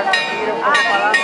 está, un poco para adelante.